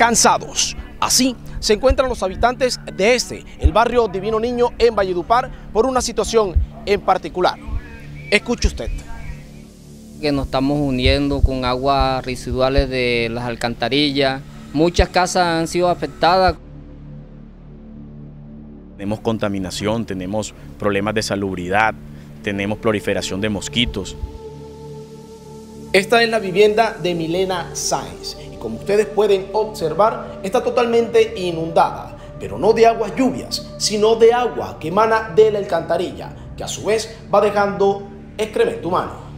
cansados. Así se encuentran los habitantes de este, el barrio Divino Niño en Valledupar, por una situación en particular. Escuche usted. Que nos estamos uniendo con aguas residuales de las alcantarillas. Muchas casas han sido afectadas. Tenemos contaminación, tenemos problemas de salubridad, tenemos proliferación de mosquitos. Esta es la vivienda de Milena Sáenz como ustedes pueden observar está totalmente inundada, pero no de aguas lluvias, sino de agua que emana de la alcantarilla, que a su vez va dejando excremento humano.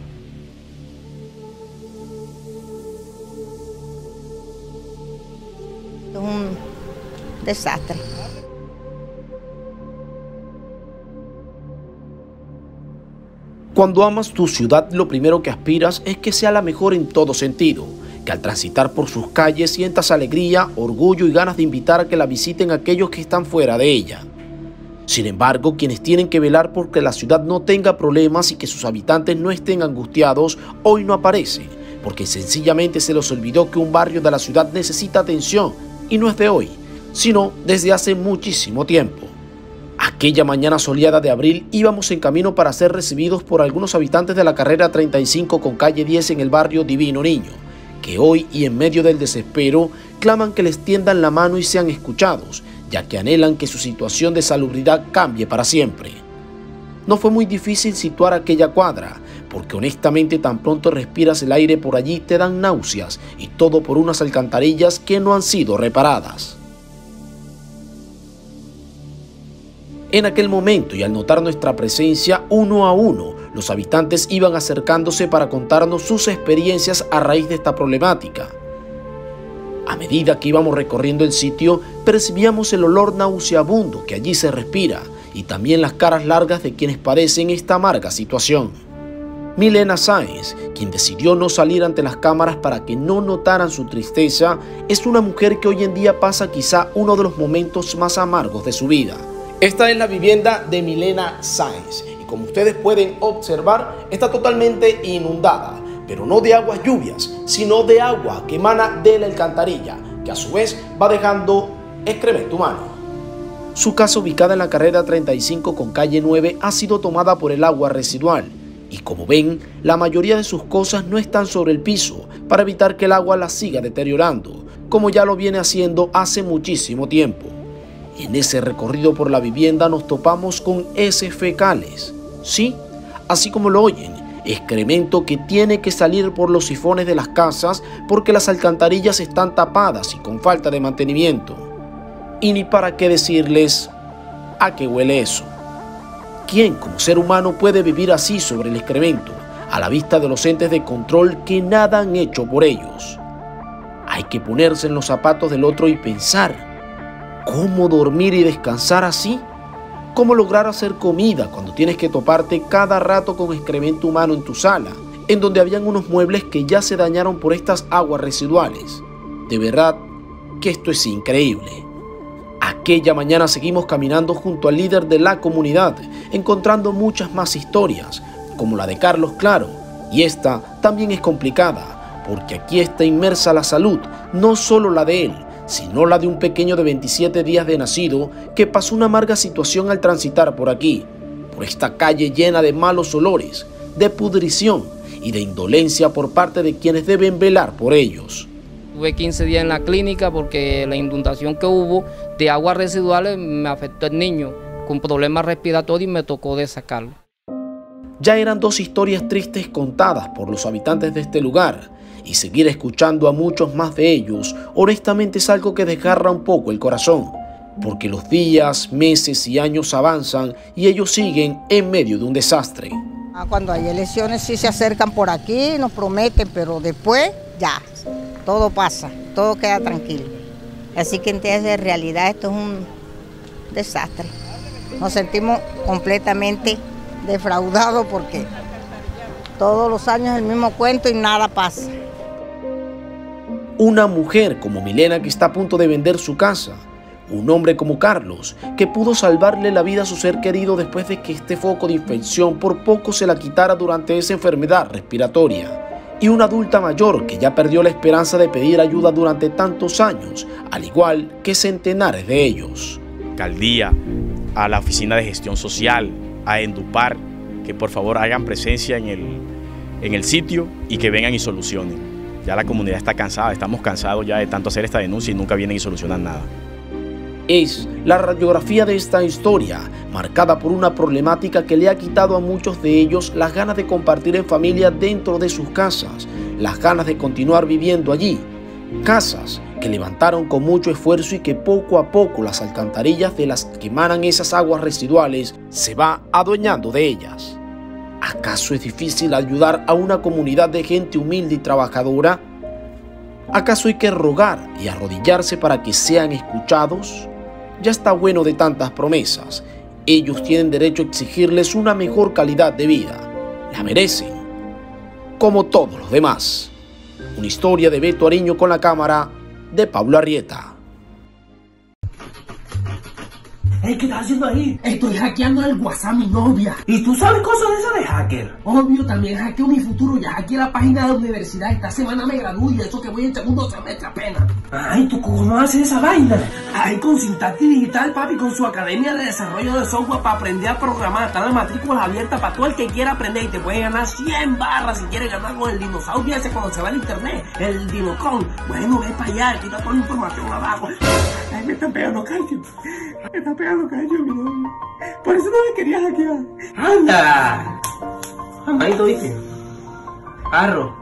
Un desastre. Cuando amas tu ciudad, lo primero que aspiras es que sea la mejor en todo sentido, que al transitar por sus calles sientas alegría, orgullo y ganas de invitar a que la visiten aquellos que están fuera de ella. Sin embargo, quienes tienen que velar porque la ciudad no tenga problemas y que sus habitantes no estén angustiados, hoy no aparecen, porque sencillamente se les olvidó que un barrio de la ciudad necesita atención, y no es de hoy, sino desde hace muchísimo tiempo. Aquella mañana soleada de abril íbamos en camino para ser recibidos por algunos habitantes de la carrera 35 con calle 10 en el barrio Divino Niño, que hoy y en medio del desespero claman que les tiendan la mano y sean escuchados, ya que anhelan que su situación de salubridad cambie para siempre. No fue muy difícil situar aquella cuadra, porque honestamente tan pronto respiras el aire por allí te dan náuseas y todo por unas alcantarillas que no han sido reparadas. En aquel momento y al notar nuestra presencia uno a uno, los habitantes iban acercándose para contarnos sus experiencias a raíz de esta problemática. A medida que íbamos recorriendo el sitio, percibíamos el olor nauseabundo que allí se respira y también las caras largas de quienes padecen esta amarga situación. Milena Sáenz, quien decidió no salir ante las cámaras para que no notaran su tristeza, es una mujer que hoy en día pasa quizá uno de los momentos más amargos de su vida. Esta es la vivienda de Milena Sáenz como ustedes pueden observar está totalmente inundada, pero no de aguas lluvias, sino de agua que emana de la alcantarilla, que a su vez va dejando excremento humano. Su casa ubicada en la carrera 35 con calle 9 ha sido tomada por el agua residual y como ven, la mayoría de sus cosas no están sobre el piso para evitar que el agua las siga deteriorando, como ya lo viene haciendo hace muchísimo tiempo. En ese recorrido por la vivienda nos topamos con heces fecales. Sí, así como lo oyen, excremento que tiene que salir por los sifones de las casas porque las alcantarillas están tapadas y con falta de mantenimiento. Y ni para qué decirles a qué huele eso. ¿Quién como ser humano puede vivir así sobre el excremento, a la vista de los entes de control que nada han hecho por ellos? Hay que ponerse en los zapatos del otro y pensar, ¿Cómo dormir y descansar así? ¿Cómo lograr hacer comida cuando tienes que toparte cada rato con excremento humano en tu sala, en donde habían unos muebles que ya se dañaron por estas aguas residuales? De verdad que esto es increíble. Aquella mañana seguimos caminando junto al líder de la comunidad, encontrando muchas más historias, como la de Carlos Claro, y esta también es complicada, porque aquí está inmersa la salud, no solo la de él, sino la de un pequeño de 27 días de nacido que pasó una amarga situación al transitar por aquí, por esta calle llena de malos olores, de pudrición y de indolencia por parte de quienes deben velar por ellos. Tuve 15 días en la clínica porque la inundación que hubo de aguas residuales me afectó al niño con problemas respiratorios y me tocó de sacarlo. Ya eran dos historias tristes contadas por los habitantes de este lugar y seguir escuchando a muchos más de ellos, honestamente es algo que desgarra un poco el corazón, porque los días, meses y años avanzan y ellos siguen en medio de un desastre. Ah, cuando hay elecciones sí se acercan por aquí, nos prometen, pero después ya, todo pasa, todo queda tranquilo. Así que en realidad esto es un desastre. Nos sentimos completamente defraudados porque todos los años el mismo cuento y nada pasa. Una mujer como Milena que está a punto de vender su casa. Un hombre como Carlos, que pudo salvarle la vida a su ser querido después de que este foco de infección por poco se la quitara durante esa enfermedad respiratoria. y una adulta mayor que ya perdió la esperanza de pedir ayuda durante tantos años, al igual que centenares de ellos. Alcaldía, a la Oficina de Gestión Social, a Endupar, que por favor hagan presencia en el, en el sitio y que vengan y solucionen. Ya la comunidad está cansada, estamos cansados ya de tanto hacer esta denuncia y nunca vienen y solucionan nada. Es la radiografía de esta historia, marcada por una problemática que le ha quitado a muchos de ellos las ganas de compartir en familia dentro de sus casas, las ganas de continuar viviendo allí. Casas que levantaron con mucho esfuerzo y que poco a poco las alcantarillas de las que emanan esas aguas residuales se va adueñando de ellas. ¿Acaso es difícil ayudar a una comunidad de gente humilde y trabajadora? ¿Acaso hay que rogar y arrodillarse para que sean escuchados? Ya está bueno de tantas promesas. Ellos tienen derecho a exigirles una mejor calidad de vida. La merecen. Como todos los demás. Una historia de Beto Ariño con la cámara de Pablo Arrieta. Hey, ¿qué estás haciendo ahí? Estoy hackeando el WhatsApp mi novia. ¿Y tú sabes cosas de eso de hacker? Obvio, también hackeo mi futuro. Ya hackeé la página de la universidad. Esta semana me gradúo y eso que voy en segundo semestre apenas. Ay, ¿tú cómo haces esa vaina? Ay, con Sintacti Digital, papi, con su academia de desarrollo de software para aprender a programar. Está la matrícula abierta para todo el que quiera aprender y te puede ganar 100 barras si quieres ganar con el dinosaurio ese cuando se va al internet. El Dinocon. Bueno, ve para allá, está toda la información abajo. Ay, me están pegando calcio. Me están pegando calcio, mi novio. Por eso no me querías hackear. ¡Anda! Amadito, ¿viste? Arro.